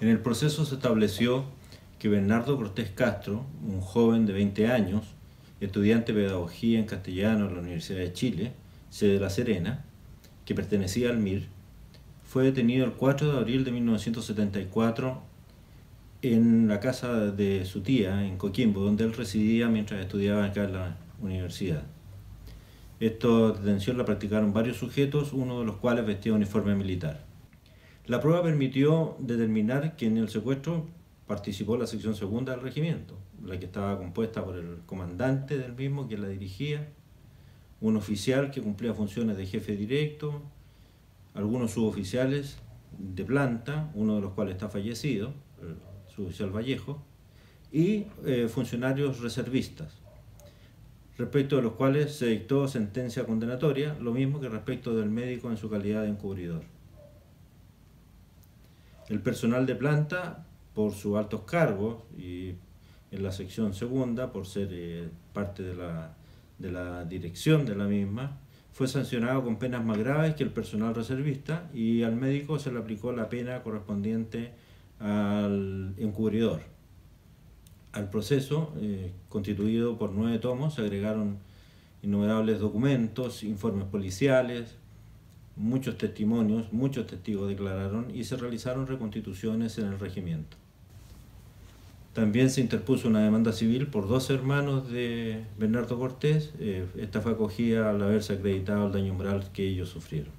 En el proceso se estableció que Bernardo Cortés Castro, un joven de 20 años, estudiante de pedagogía en castellano en la Universidad de Chile, sede de La Serena, que pertenecía al MIR, fue detenido el 4 de abril de 1974 en la casa de su tía, en Coquimbo, donde él residía mientras estudiaba acá en la universidad. Esta detención la practicaron varios sujetos, uno de los cuales vestía uniforme militar. La prueba permitió determinar que en el secuestro participó la sección segunda del regimiento, la que estaba compuesta por el comandante del mismo, que la dirigía, un oficial que cumplía funciones de jefe directo, algunos suboficiales de planta, uno de los cuales está fallecido, el suboficial Vallejo, y eh, funcionarios reservistas, respecto de los cuales se dictó sentencia condenatoria, lo mismo que respecto del médico en su calidad de encubridor. El personal de planta, por sus altos cargos y en la sección segunda, por ser eh, parte de la, de la dirección de la misma, fue sancionado con penas más graves que el personal reservista y al médico se le aplicó la pena correspondiente al encubridor. Al proceso, eh, constituido por nueve tomos, se agregaron innumerables documentos, informes policiales, muchos testimonios, muchos testigos declararon y se realizaron reconstituciones en el regimiento. También se interpuso una demanda civil por dos hermanos de Bernardo Cortés. Eh, esta fue acogida al haberse acreditado el daño moral que ellos sufrieron.